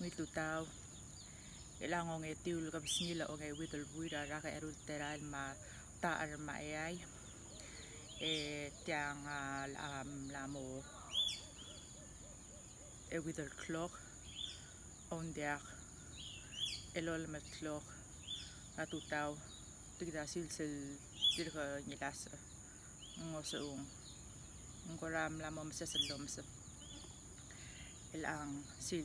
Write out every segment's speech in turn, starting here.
ngi tu tao e la ngo nge tiu lu kam singi la o vui wi ra ra cái erul te mà ma, ta ar ma ai e tiang làm la mo e wi tul clock, on der e lol mat clock, a tu tao tu da sil sel, tir ka ni las ngo se ung. Ngo làm la mo se se lom se el ang sil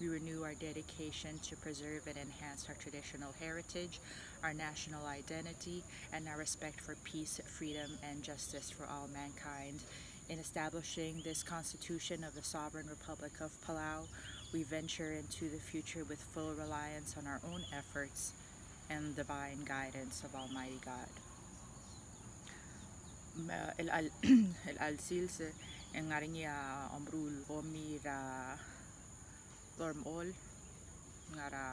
We renew our dedication to preserve and enhance our traditional heritage, our national identity, and our respect for peace, freedom, and justice for all mankind. In establishing this Constitution of the Sovereign Republic of Palau, we venture into the future with full reliance on our own efforts and divine guidance of Almighty God. El ombrul storm all. Nga ra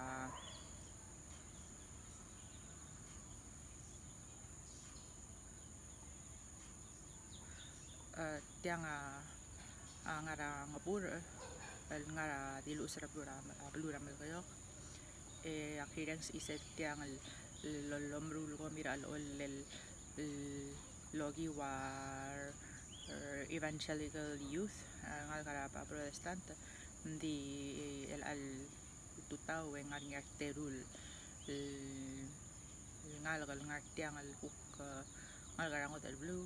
uh, ah, tiya ah, ah, nga nga ra nga pura nga ra dilo sa blura mal kayo. Eh akirang si iset tiya nga lolomrul ko mira al lel logi war er, evangelical youth nga ra pa protestant. uh, di el al tutau en ngar ngar terul ngal gal ngar tiang al uk ngal kara ngot al blue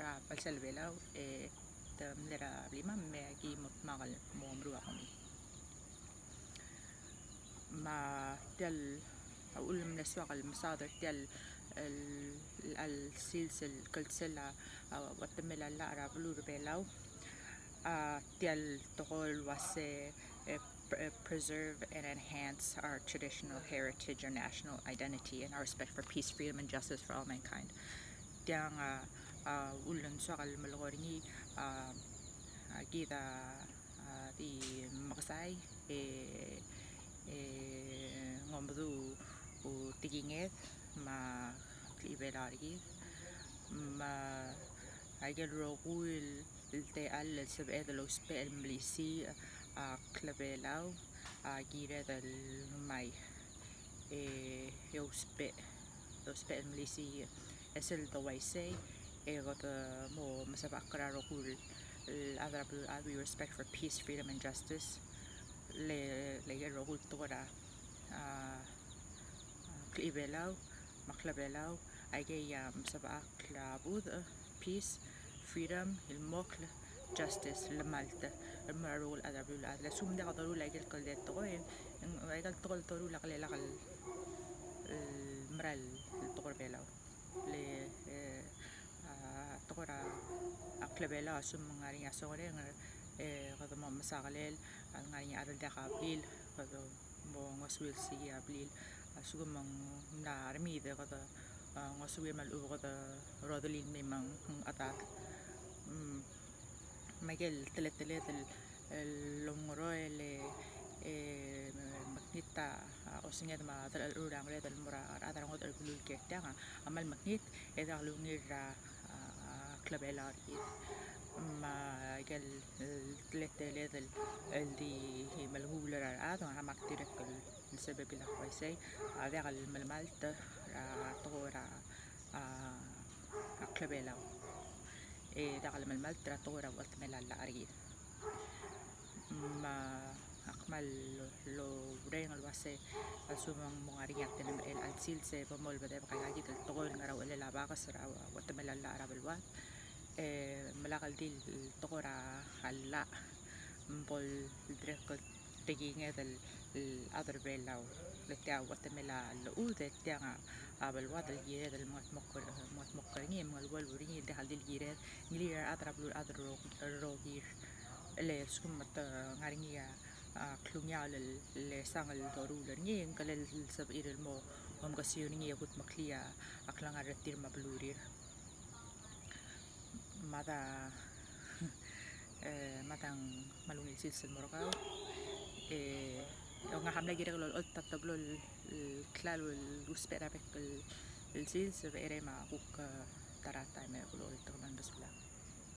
ra palsel belau e tam lera blima me aki mot magal mo mru ako mi ma tel أقول من الأسواق المصادر تل السلسل كالسلا وتمل لا رابلو uh, Tial Togol Wase preserve and enhance our traditional heritage, our national identity, and our respect for peace, freedom, and justice for all mankind. Tiang uh, uh, ulun soal malgoringi uh, kita di Magsay eh, eh, ngomdu u tiginget ma kliberargi ma agel roguil te al sebe de los pelmlisi a clavelau a gire del mai e eu spe los pelmlisi es el do i say e got mo masa bakra kul adra bu respect for peace freedom and justice le le ye ro kul tora a clavelau ma clavelau ai ge ya masa bakra peace. Freedom الموكل justice لمالتا المرول أدربول أدلا سوم دا قدروا لاجل كل ده تقول لاجل تقول تقول لك لا لك المرال تقول بلاو ل تقول أقلبلا سوم ngari asore ngar قد ما مساغلل ngari أدل دا قابليل قد mo ngoswil si ablil sugumang na armida kada ngoswi mal u kada rodolin مجال الثلاث آلات الأمراء اللي آه، مكنيتا أو سنيات ما ترى الأولى عن غير المرة أرادر عن غير البلو الكيرتا أما المكنيت إذا غلوني را آه، كلب على أريد ما قال الثلاث آلات اللي هي ملهولة أرادر عن مكتير السبب اللي هو يسي أذا غل الململت آه، را طغو را كلب على أريد دغل الململت طور وتمل الأريد. ما أقمل لو رين الواسي السومن مغاريات تنم إل السيل سي بمول بدأ بقى يجي الطغول نرى ولا لا باقس را وتمل الأراب الوات ملاقل دي الطغورة هلا. بول دريك تجيني الأذر بيلاو لتاع وتملا الأولى تاع قبل وضع الجيران الموت مكر موت مكرني مال والوريني ده هذه الجيران. نلير أضرب له أضر الروغير اللي سكم مت غارنيا klungya le sangal doruler ngi ngalel sab iril mo om gasiyo ngi agut maklia aklang aratir mablurir mada لو عامله جريغ قلت طب له الكلال والسبيرا بك السيلز بقري مع بوك ترى تايم يقولوا التغمان بسلام